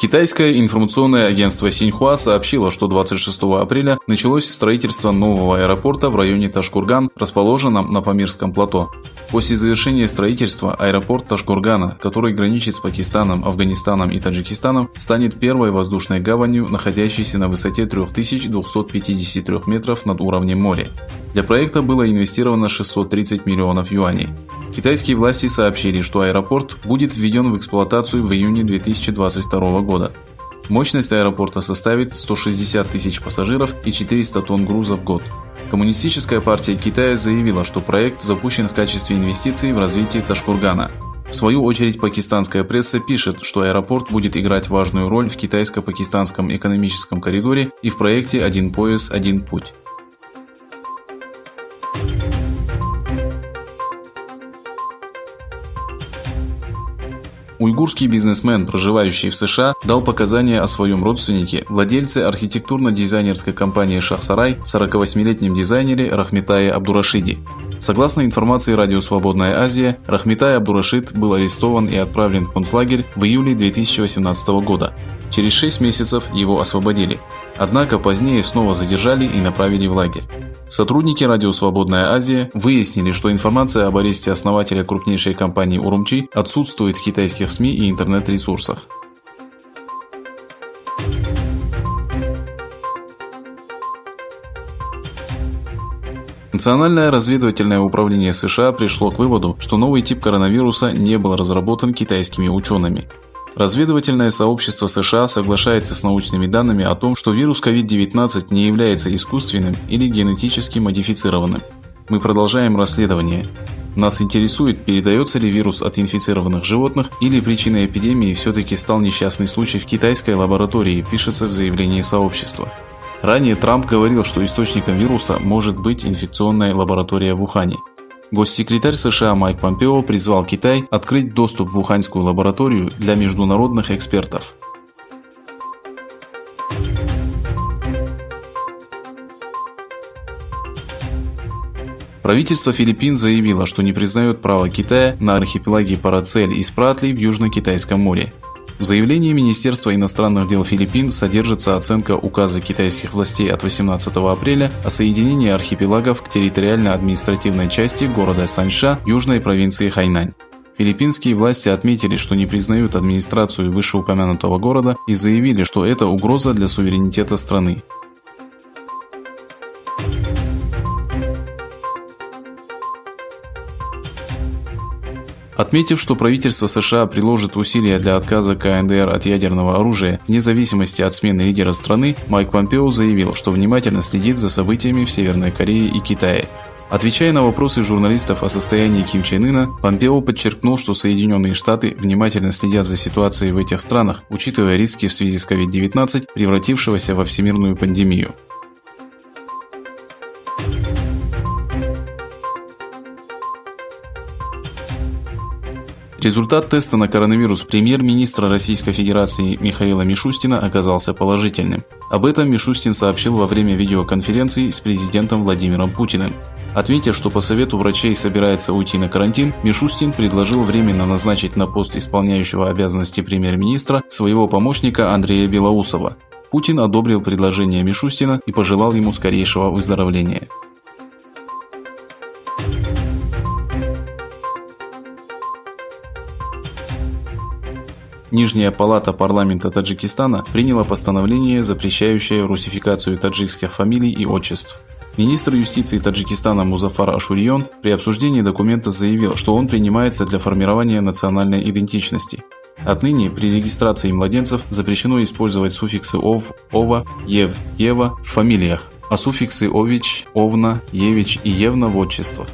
Китайское информационное агентство Синьхуа сообщило, что 26 апреля началось строительство нового аэропорта в районе Ташкурган, расположенном на Памирском плато. После завершения строительства аэропорт Ташкургана, который граничит с Пакистаном, Афганистаном и Таджикистаном, станет первой воздушной гаванью, находящейся на высоте 3253 метров над уровнем моря. Для проекта было инвестировано 630 миллионов юаней. Китайские власти сообщили, что аэропорт будет введен в эксплуатацию в июне 2022 года. Мощность аэропорта составит 160 тысяч пассажиров и 400 тонн груза в год. Коммунистическая партия Китая заявила, что проект запущен в качестве инвестиций в развитие Ташкургана. В свою очередь, пакистанская пресса пишет, что аэропорт будет играть важную роль в китайско-пакистанском экономическом коридоре и в проекте «Один пояс, один путь». Уйгурский бизнесмен, проживающий в США, дал показания о своем родственнике, владельце архитектурно-дизайнерской компании «Шахсарай», 48-летнем дизайнере Рахметае Абдурашиди. Согласно информации Радио Свободная Азия, Рахметай Абдурашид был арестован и отправлен в концлагерь в июле 2018 года. Через 6 месяцев его освободили. Однако позднее снова задержали и направили в лагерь. Сотрудники Радио Свободная Азия выяснили, что информация об аресте основателя крупнейшей компании Урумчи отсутствует в китайских СМИ и интернет-ресурсах. Национальное разведывательное управление США пришло к выводу, что новый тип коронавируса не был разработан китайскими учеными. Разведывательное сообщество США соглашается с научными данными о том, что вирус COVID-19 не является искусственным или генетически модифицированным. Мы продолжаем расследование. Нас интересует, передается ли вирус от инфицированных животных или причиной эпидемии все-таки стал несчастный случай в китайской лаборатории, пишется в заявлении сообщества. Ранее Трамп говорил, что источником вируса может быть инфекционная лаборатория в Ухане. Госсекретарь США Майк Помпео призвал Китай открыть доступ в Уханьскую лабораторию для международных экспертов. Правительство Филиппин заявило, что не признает право Китая на архипелаги Парацель и Спратли в Южно-Китайском море. В заявлении Министерства иностранных дел Филиппин содержится оценка указа китайских властей от 18 апреля о соединении архипелагов к территориально-административной части города Саньша южной провинции Хайнань. Филиппинские власти отметили, что не признают администрацию вышеупомянутого города и заявили, что это угроза для суверенитета страны. Отметив, что правительство США приложит усилия для отказа КНДР от ядерного оружия вне зависимости от смены лидера страны, Майк Помпео заявил, что внимательно следит за событиями в Северной Корее и Китае. Отвечая на вопросы журналистов о состоянии Ким Чен Ына, Помпео подчеркнул, что Соединенные Штаты внимательно следят за ситуацией в этих странах, учитывая риски в связи с COVID-19, превратившегося во всемирную пандемию. Результат теста на коронавирус премьер-министра Российской Федерации Михаила Мишустина оказался положительным. Об этом Мишустин сообщил во время видеоконференции с президентом Владимиром Путиным. Отметив, что по совету врачей собирается уйти на карантин, Мишустин предложил временно назначить на пост исполняющего обязанности премьер-министра своего помощника Андрея Белоусова. Путин одобрил предложение Мишустина и пожелал ему скорейшего выздоровления. Нижняя палата парламента Таджикистана приняла постановление, запрещающее русификацию таджикских фамилий и отчеств. Министр юстиции Таджикистана Музафар Ашурьон при обсуждении документа заявил, что он принимается для формирования национальной идентичности. Отныне при регистрации младенцев запрещено использовать суффиксы «ов», «ова», «ев», «ева» в фамилиях, а суффиксы «ович», «овна», «евич» и «евна» в отчествах.